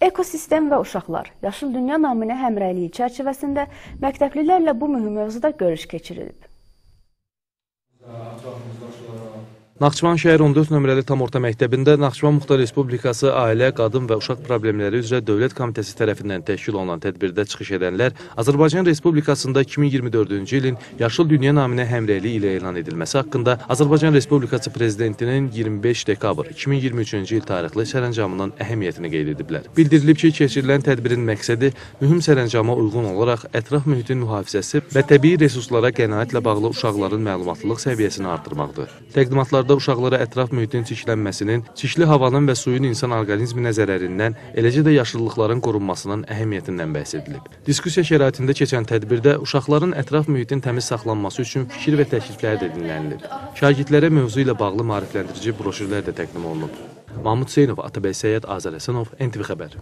Ekosistem və uşaqlar Yaşıl Dünya naminə həmrəyliyi çərçivəsində məktəblilərlə bu mühüm mövzuda görüş keçirilib. Naxçıvan şəhər 14 nömrəli tam orta məktəbində Naxçıvan Muxtar Respublikası Ailə, Qadın və Uşaq Problemləri üzrə Dövlət Komitəsi tərəfindən təşkil olunan tədbirdə çıxış edənlər Azərbaycan Respublikasında 2024-cü ilin Yaşıl Dünya naminə həmrəylik ilə elan edilməsi haqqında Azərbaycan Respublikası Prezidentinin 25 dekabr 2023-cü il tarixli sərəncamının əhəmiyyətini qeyd ediblər. Bildirilib ki, keçirilən tədbirin məqsədi mühüm sərəncama uyğun olaraq ətraf mühitin mühafizəsi və təbii resurslara qənaətlə bağlı uşaqların məlumatlılıq səviyyəsini artırmaqdır. Təqdimatlarda Tədqiqatlarda uşaqlara ətraf mühitin çirklənməsinin, çirkli havanın və suyun insan orqanizminə zərərindən, eləcə də yaşıllıqların qorunmasının əhəmiyyətindən bəhs edilib. Diskussiya şəraitində keçən tədbirdə uşaqların ətraf mühitin təmiz saxlanması üçün fikir və təkliflər də dinlənilib. Şagirdlərə mövzu ilə bağlı maarifləndirici broşürlər də təqdim olunub. Mahmud Hüseynov, Atabəy Səyyad, Azər Həsənov, NTV Xəbər.